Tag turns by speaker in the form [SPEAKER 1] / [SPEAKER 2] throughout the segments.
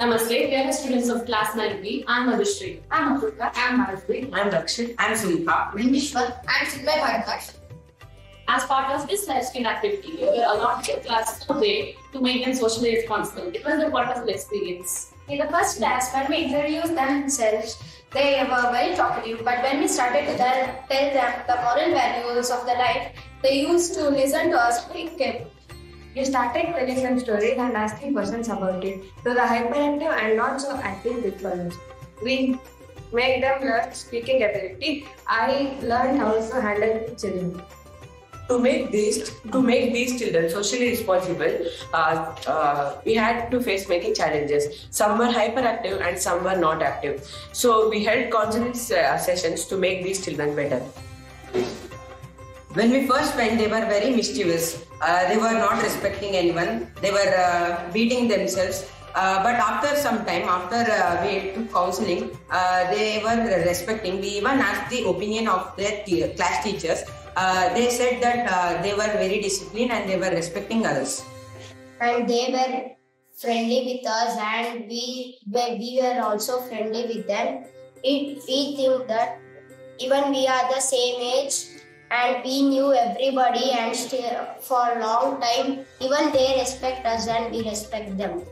[SPEAKER 1] Namaste, we are the students of class 9B. I'm Madhushri.
[SPEAKER 2] I'm Apurva. I'm Marasri.
[SPEAKER 3] I'm Rakshit.
[SPEAKER 4] I'm Sulika.
[SPEAKER 2] I'm Vishwa.
[SPEAKER 5] I'm Sidmay Bharadwaj.
[SPEAKER 1] As part of this life skill activity, we were allowed to class today to make them socially responsible. It was a wonderful experience.
[SPEAKER 2] In the first class, when we introduced themselves, they were very talkative. But when we started to tell, tell them the moral values of the life, they used to listen to us very carefully.
[SPEAKER 6] We started telling them stories and asking questions about it to the hyperactive and not so active people. We make them learn speaking ability. I learned how to handle children.
[SPEAKER 3] To make these to make these children socially responsible, uh, uh, we had to face many challenges. Some were hyperactive and some were not active. So we held counseling uh, sessions to make these children better.
[SPEAKER 4] When we first went, they were very mischievous. Uh, they were not respecting anyone. They were uh, beating themselves. Uh, but after some time, after uh, we took counseling, uh, they were respecting. We even asked the opinion of their te- class teachers. Uh, they said that they were very disciplined and they were respecting others.
[SPEAKER 7] and they were friendly with us and we we were also friendly with them it, we think that even we are the same age and we knew everybody and stay for a long time even they respect us and we respect them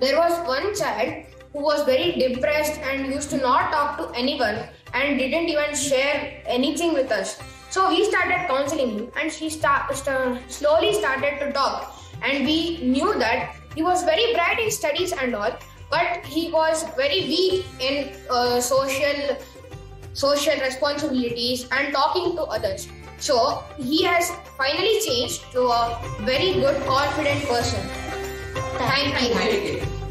[SPEAKER 5] There was one child who was very depressed and used to not talk to anyone and didn't even share anything with us. So we started counseling him and he start, sta- slowly started to talk. And we knew that he was very bright in studies and all, but he was very weak in uh, social social responsibilities and talking to others. So he has finally changed to a very good, confident person. Thank.
[SPEAKER 4] Thank you.